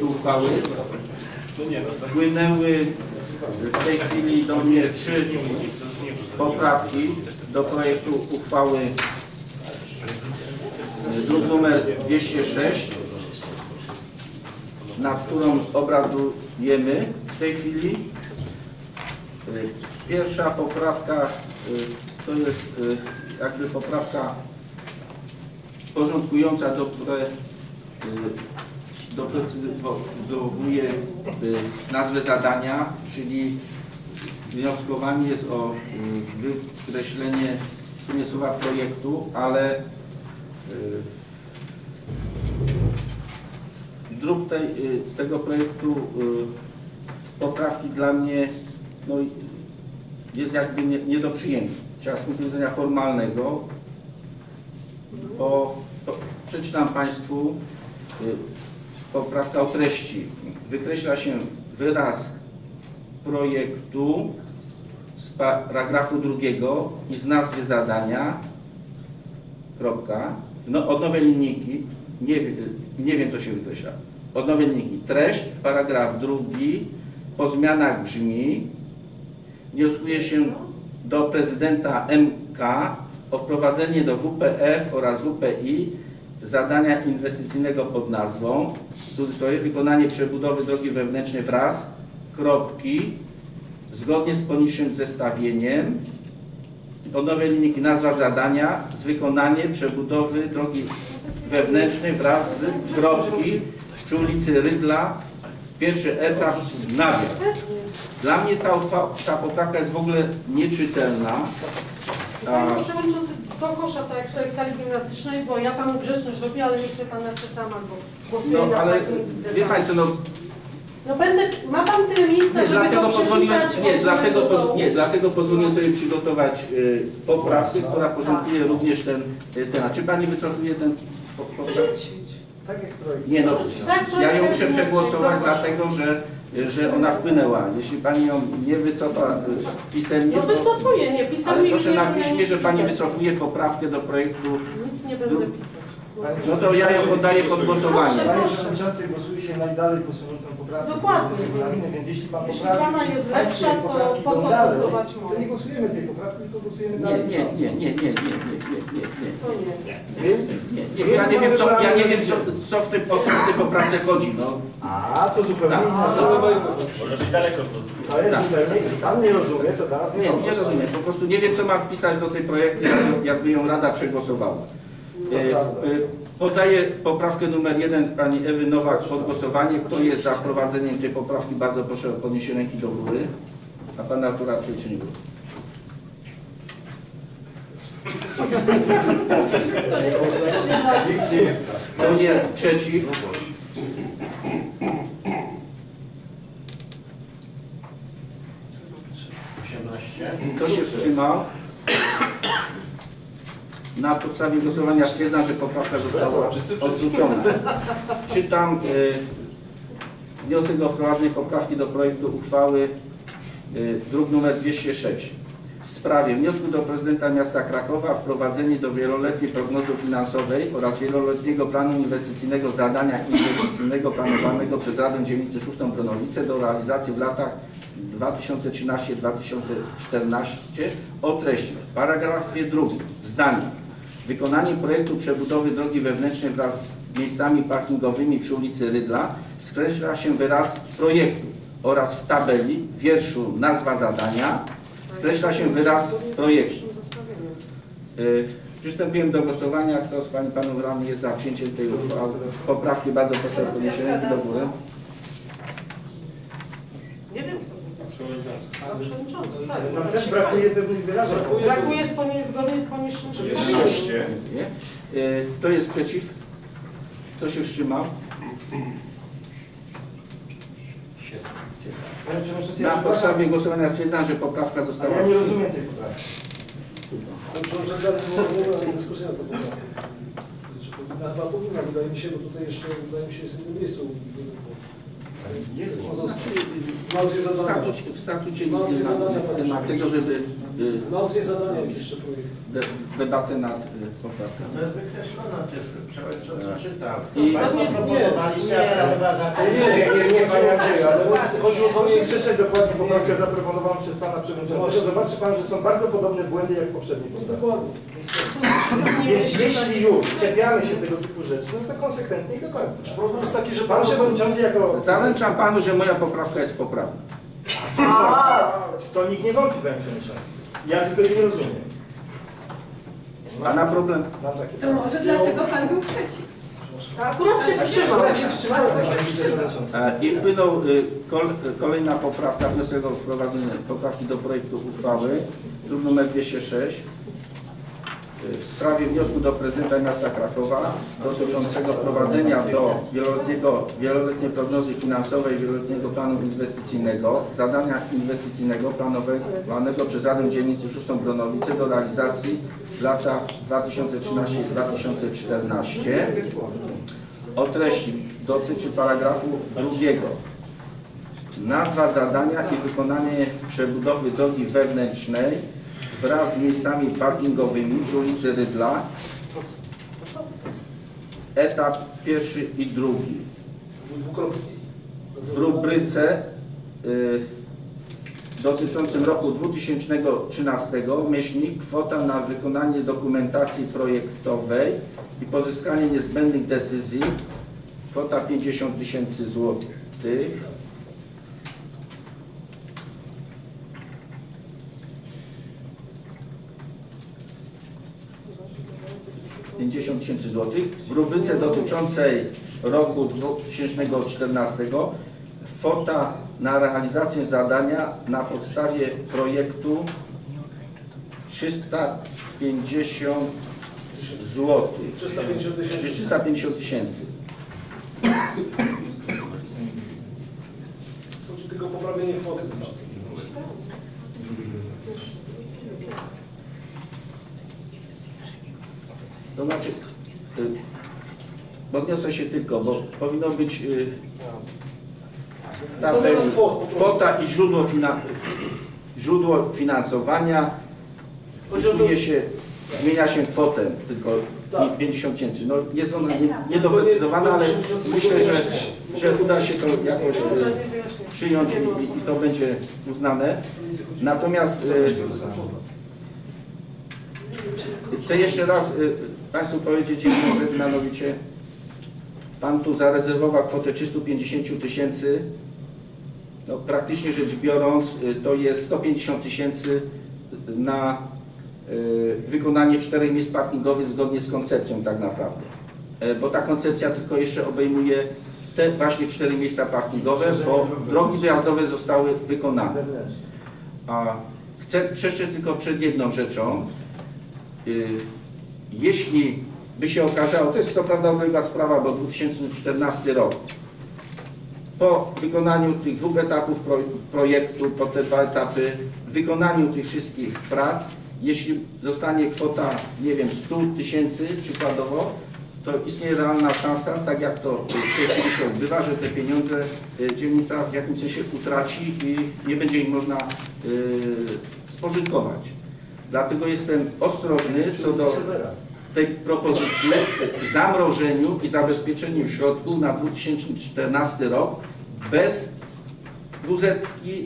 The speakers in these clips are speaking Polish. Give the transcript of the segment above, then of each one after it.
uchwały wpłynęły w tej chwili do mnie trzy poprawki do projektu uchwały y, druk numer 206 nad którą obradujemy w tej chwili. Y, Pierwsza poprawka y, to jest y, jakby poprawka porządkująca, do której doprecyzowuje y, nazwę zadania, czyli wnioskowanie jest o y, wykreślenie w sumie słowa projektu, ale y, druk tej, tego projektu poprawki dla mnie no, jest jakby nie, nie do przyjęcia z punktu widzenia formalnego, bo przeczytam Państwu poprawka o treści. Wykreśla się wyraz projektu z paragrafu drugiego i z nazwy zadania, kropka, no, od nowej linijki, nie, nie wiem, co się wykreśla, od nowej linijki, treść, paragraf drugi, po zmianach brzmi, wnioskuje się do prezydenta MK o wprowadzenie do WPF oraz WPI zadania inwestycyjnego pod nazwą, wykonanie przebudowy drogi wewnętrznej wraz, kropki, zgodnie z poniższym zestawieniem, od nowej linijki nazwa zadania z wykonanie przebudowy drogi wewnętrznej wraz z kropki przy ulicy Rydla, pierwszy etap, nawias. Dla mnie ta, ta poprawka jest w ogóle nieczytelna. Panie Przewodniczący, do kosza, tak jak w swojej sali gimnastycznej, bo ja Panu grzeczność robię, ale nie chcę Pana przesama, bo głosuję no na ale takim wie. Państwo, no No będę, ma Pan tyle miejsca, Nie, żeby dlatego to pozwoliłem, nie, dlatego, poz, nie, dlatego pozwoliłem sobie przygotować y, poprawkę, która porządkuje również ten y, temat. Czy Pani wycofuje ten po- poprawkę? Wrzucić. Tak jak projekt. Nie no, Tak, ja ją muszę przegłosować dlatego, że, że ona wpłynęła. Jeśli Pani ją nie wycofa y, pisemnie, No to... wycofuję, nie, Ale pisemnie proszę już nie na piśmie, że Pani wycofuje poprawkę do projektu, Nic nie będę pisać. No to ja ją poddaję pod głosowanie. Panie Przewodniczący, głosuje się najdalej posuniętą poprawkę. Dokładnie. Więc jeśli pan poprawki, jest tak lepsza, to po co głosować? To nie głosujemy tej poprawki, tylko głosujemy dalej. Nie, nie, nie, nie, nie, nie, nie, nie. Co nie? Nie, nie, ja nie wiem, co, ja nie wiem co, w tym, o co tej poprawce chodzi. No. A, to zupełnie tak. inna sprawa. Może być daleko To jest tak. zupełnie, jeśli pan nie rozumie, to teraz nie Nie, nie rozumiem. Po prostu nie wiem, co ma wpisać do tej projektu, jakby ją Rada przegłosowała. Podaję poprawkę numer jeden pani Ewy Nowak pod głosowanie. Kto jest za wprowadzeniem tej poprawki? Bardzo proszę o podniesienie ręki do góry. A pana Artura za. Kto jest przeciw? Kto się wstrzymał? Podstawie głosowania stwierdzam, że poprawka została odrzucona. Czytam y, wniosek o wprowadzenie poprawki do projektu uchwały y, druk nr 206 w sprawie wniosku do prezydenta miasta Krakowa o wprowadzenie do wieloletniej prognozy finansowej oraz wieloletniego planu inwestycyjnego zadania inwestycyjnego planowanego przez Radę Dzielnicy Szóstą Bronowice do realizacji w latach 2013-2014 o treści. W paragrafie drugim w zdaniu Wykonanie projektu przebudowy drogi wewnętrznej wraz z miejscami parkingowymi przy ulicy Rydla skreśla się wyraz projektu oraz w tabeli w wierszu nazwa zadania skreśla się wyraz projektu. Y, Przystępujemy do głosowania. Kto z Pani Panów radnych jest za przyjęciem tej uchwały? poprawki? Bardzo proszę o podniesienie do góry. Nie wiem, kto to Pan Przewodniczący, tak. Ale tam też brakuje pewnych wyrazów. Brakuje z poni- zgodnie z poniższym zestawieniem. 13. Nie? Y, Kto jest przeciw? Kto się wstrzymał? Panie Przewodniczący, ja Na przepraszam, podstawie głosowania stwierdzam, że poprawka ale została ja nie przyjęta. rozumiem tej poprawki. Panie Przewodniczący, ale na to pytanie. Znaczy, powinna, chyba powinna, wydaje mi się, bo tutaj jeszcze, wydaje mi się, jest w innym miejscu. W nazwie W zadania. statucie, w statucie nic nie ma zadania, temat tego, żeby y, W nazwie zadania jest jeszcze projekt. de, debatę nad y, poprawką. To jest wykreślona też, przewodniczący czytał. I- Państwo Nie, proponowaliście, a teraz uważacie, Nie, nie, nie, nie, panie Andrzeju, ale o dokładnie poprawkę zaproponowaną przez pana przewodniczącego. Zobaczy pan, że są bardzo podobne błędy jak poprzednie poprawki. Więc jeśli już czepiamy się tego typu rzeczy, no to konsekwentnie i do końca. Problem jest taki, że Pan przewodniczący jako... Zaręczam panu, że moja poprawka jest poprawna. To nikt nie wątpi, panie przewodniczący. Ja tylko jej nie rozumiem. A na problem Mam takie To może dlatego pan był przeciw. Akurat się wstrzymał. Ja się wstrzymałem, panie przewodniczący. E, I wpłynął y, kol, kolejna poprawka, wniosek o wprowadzenie poprawki do projektu uchwały, druk nr 206, y, w sprawie wniosku do prezydenta miasta Krakowa dotyczącego wprowadzenia do wieloletniego, wieloletniej prognozy finansowej wieloletniego planu inwestycyjnego zadania inwestycyjnego planowego planego przez Radę Dzielnicy 6 Gronowice do realizacji w latach 2013-2014 o treści dotyczy paragrafu drugiego. Nazwa zadania i wykonanie przebudowy drogi wewnętrznej wraz z miejscami parkingowymi przy ulicy Rydla. Etap pierwszy i drugi. W rubryce y, dotyczącym roku 2013 myśli kwota na wykonanie dokumentacji projektowej i pozyskanie niezbędnych decyzji kwota 50 tysięcy złotych. 50 tysięcy złotych. W rubryce dotyczącej roku 2014 kwota na realizację zadania na podstawie projektu 350 złotych. 350 Czy tysięcy. 350 tysięcy. Chodzi tylko poprawienie kwoty. To znaczy, y, odniosę się tylko, bo powinno być y, w tabeli kwota i źródło, finan źródło finansowania. Wpisuje się, zmienia się kwotę tylko Tak. 50 tysięcy. No jest ona nie, niedoprecyzowana, ale myślę, że, że uda się to jakoś y, przyjąć i, i to będzie uznane. Natomiast chcę jeszcze raz Państwu powiedzieć jedną rzecz, mianowicie Pan tu zarezerwował kwotę 350 tysięcy. No, praktycznie rzecz biorąc, y, to jest 150 tysięcy na y, wykonanie czterech miejsc parkingowych zgodnie z koncepcją tak naprawdę. E, Bo ta koncepcja tylko jeszcze obejmuje te właśnie cztery miejsca parkingowe, bo drogi dojazdowe zostały wykonane. A chcę przestrzec tylko przed jedną rzeczą. Y, Jeśli by się okazało, to jest to prawda odległa sprawa, bo 2014 rok, po wykonaniu tych dwóch etapów pro, projektu, po te dwa etapy, wykonaniu tych wszystkich prac, jeśli zostanie kwota, nie wiem, 100 tysięcy przykładowo, to istnieje realna szansa, tak jak to w tej chwili się odbywa, że te pieniądze y, dzielnica w jakimś sensie utraci i nie będzie ich można y, spożytkować. Dlatego jestem ostrożny co do tej propozycji zamrożeniu i zabezpieczeniu środków na 2014 rok bez wz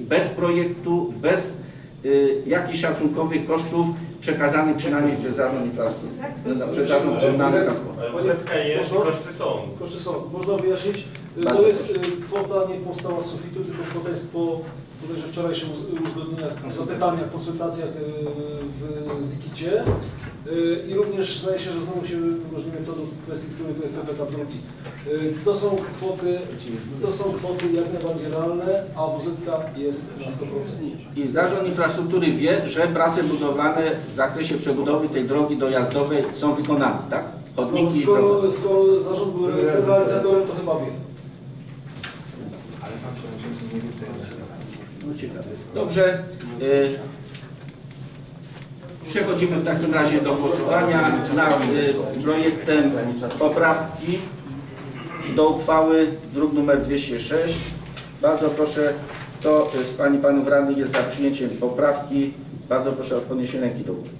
bez projektu, bez y, jakichś szacunkowych kosztów przekazanych przynajmniej przez Zarząd Infrastruktury, przez Zarząd Komunalny Transportu. WZK jest, Można- koszty są. Koszty są. Można wyjaśnić. Y, To jest y, kwota nie powstała z sufitu, tylko kwota jest po bodajże wczorajszym uz- uzgodnieniach, zapytaniach, konsultacjach y, w Zikicie. Y, I również zdaje się, że znowu się wyróżnimy co do kwestii, której to jest ten etap drugi. Y, To są kwoty, to są kwoty jak najbardziej realne, a WZK jest na 100%. I Zarząd Infrastruktury wie, że prace budowlane w zakresie przebudowy tej drogi dojazdowej są wykonane, tak? No, Chodniki drogi. skoro, skoro zarząd był realizatorem, to chyba wie. Ale pan przewodniczący nie wie, co ja No. Dobrze. y, Przechodzimy w takim razie do głosowania nad y, projektem poprawki do uchwały druk nr 206. Bardzo proszę Kto z Pani Panów Radnych jest za przyjęciem poprawki? Bardzo proszę o podniesienie ręki do góry.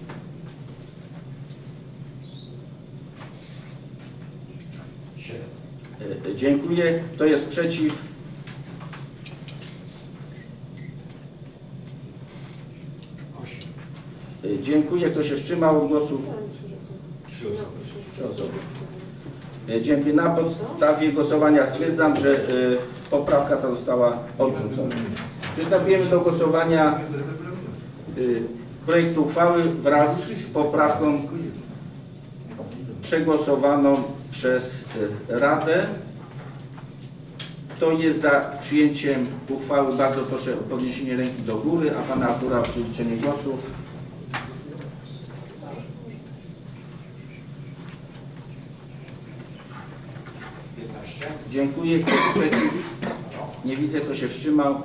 E, e, Dziękuję. Kto jest przeciw? Dziękuję. Kto się wstrzymał głosu? Trzy osoby. E, Dziękuję. Na podstawie głosowania stwierdzam, że e, poprawka ta została odrzucona. Przystępujemy do głosowania y, projektu uchwały wraz z poprawką przegłosowaną przez Radę. Kto jest za przyjęciem uchwały, bardzo proszę o podniesienie ręki do góry, a Pana Artura o przeliczenie głosów. Dziękuję. Kto jest przeciw? Nie widzę, kto się wstrzymał.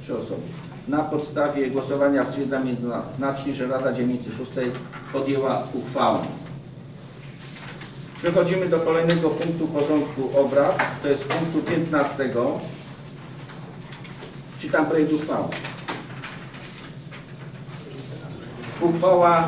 Trzy osoby. Na podstawie głosowania stwierdzam jednoznacznie, że Rada Dzielnicy Szóstej podjęła uchwałę. Przechodzimy do kolejnego punktu porządku obrad. To jest punktu 15. Czytam projekt uchwały. Uchwała